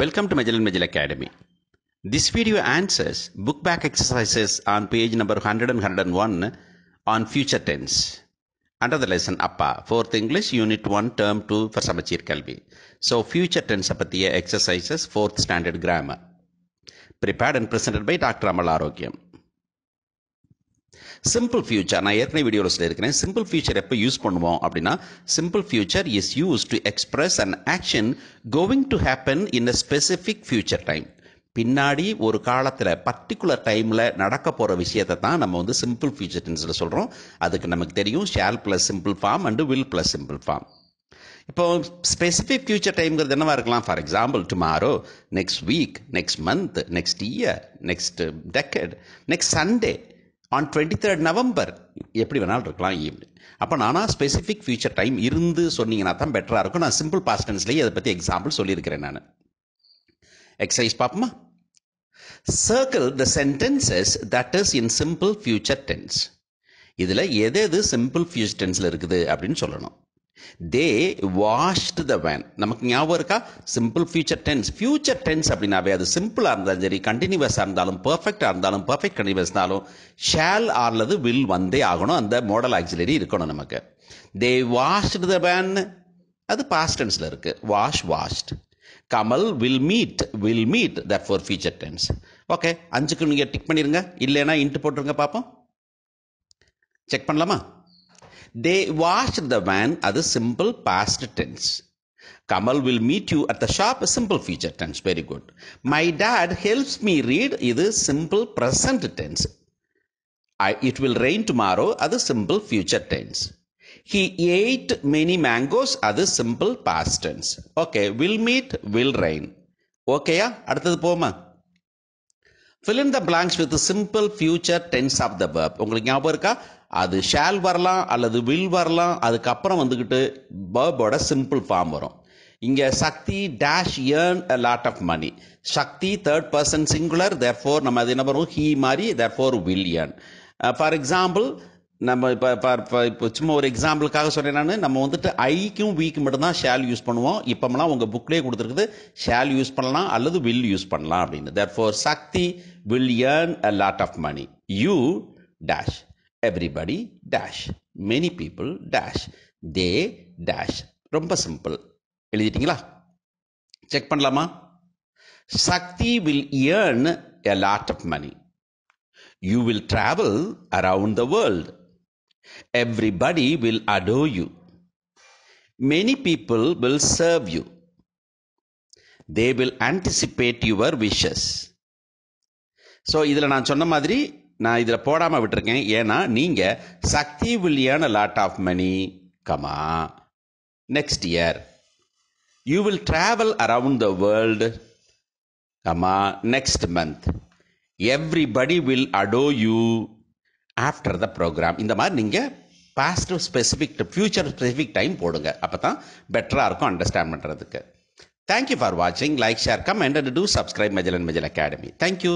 Welcome to Magellan Magellan Academy. This video answers book back exercises on page number 100 and 101 on future tense. Under the lesson Appa, 4th English, Unit 1, Term 2 for Samachir Kalvi. So, future tense apathiya exercises, 4th standard grammar. Prepared and presented by Dr. Amal Arogyam. Simple future நான் ஏற்கனவே வீடியோவில் சொல்லியிருக்கிறேன். Simple future எப்போ use பண்ணுவோம் அப்படின்னா simple future is use to express and action going to happen in a specific future time பின்னாடி ஒரு காலத்தில் பர்டிகுலர் டைமில் நடக்க போகிற விஷயத்தை தான் நம்ம வந்து சிம்பிள் ஃபியூச்சர் சொல்கிறோம் அதுக்கு நமக்கு தெரியும் shall plus simple form and will plus simple form இப்போ ஸ்பெசிஃபிக் ஃபியூச்சர் டைம்ங்கிறது என்னவா இருக்கலாம்? For example tomorrow next week next month next year next decade next Sunday on twenty third November எப்படி வேணாலும் இருக்கலாம் ஈவினிங் அப்போ நானா ஸ்பெசிஃபிக் ஃபியூச்சர் டைம் இருந்து சொன்னீங்கன்னா தான் பெட்டராக இருக்கும். நான் சிம்பிள் பாஸ்டன்ஸ்லேயே அதை பற்றி எக்ஸாம்பிள் சொல்லியிருக்கிறேன் நான். எக்ஸசைஸ் பார்ப்போமா? Circle the sentences that is in simple future tense இதில் எது எது சிம்பிள் ஃபியூச்சர் டென்ஸில் இருக்குது அப்படின்னு சொல்லணும். தே வாஷ்டு த வேன் நமக்கு ஞாபகம் இருக்கா? Simple future tense future tense அப்படின்னாவே அது சிம்பிளாக இருந்தாலும் சரி கண்டினியூவஸாக இருந்தாலும் பர்ஃபெக்டாக இருந்தாலும் பர்ஃபெக்ட் கண்டினியூவஸ்னாலும் ஷேல் ஆர்லது வில் வந்தே ஆகணும். அந்த மாடல் ஆக்சிலரி இருக்கணும் நமக்கு. தே வாஷ்டு த வேன் அது பாஸ்ட் டென்ஸில் இருக்குது wash washed Kamal will meet will meet that for future tense okay அஞ்சுக்கு நீங்கள் டிக் பண்ணிடுங்க இல்லைன்னா இன்ட்டு போட்டுருங்க பார்ப்போம் செக் பண்ணலாமா? தே வாஷ் த வேன் அது simple past tense Kamal will meet you at the shop simple future tense very good my dad helps me read இது simple present tense I it will rain tomorrow அது simple future tense he ate many mangoes அது simple past tense okay will meet will rain ஓகேயா அடுத்தது போமா fill in the blanks with simple future tense of the verb. உங்களுக்கு ஞாபகம் இருக்கா? அது shawl வரலாம் அல்லது வில் வரலாம் அதுக்கப்புறம் வந்துக்கிட்டு வேர்போட சிம்பிள் ஃபார்ம் வரும். இங்கே Shakti dash earn a lot of money Shakti third person singular therefore நம்ம அது என்ன வரும் ஹீ மாதிரி therefore will earn for example நம்ம இப்போ இப்போ இப்போ சும்மா ஒரு எக்ஸாம்பிளுக்காக சொன்னேன் நான். நம்ம வந்துட்டு ஐக்கும் வீக்கும் மட்டும்தான் ஷேல் யூஸ் பண்ணுவோம். இப்போமெல்லாம் உங்கள் புக்லேயே கொடுத்துருக்குது ஷேல் யூஸ் பண்ணலாம் அல்லது வில் யூஸ் பண்ணலாம் அப்படின்னு. Therefore Shakti will earn a lot of money you dash everybody dash many people dash they dash ரொம்ப சிம்பிள் எழுதிட்டீங்களா? செக் பண்ணலாமா? Shakti will earn a lot of money you will travel around the world everybody will adore you. Many people will serve you. They will anticipate your wishes so இதில் நான் சொன்ன மாதிரி நான் இதில் போடாமல் விட்டுருக்கேன். ஏன்னா நீங்கள் Shakti வில்லியான lot of money comma next year you will travel around the world comma next month everybody will adore you after the program இந்த மாதிரி நீங்கள் past specific future specific time போடுங்க. அப்போ தான் பெட்டராக இருக்கும் அண்டர்ஸ்டாண்ட் பண்ணுறதுக்கு தேங்க்யூ ஃபார் வாட்சிங் like share come and do subscribe மெஜல் and மெஜல் அகாடமி தேங்க்யூ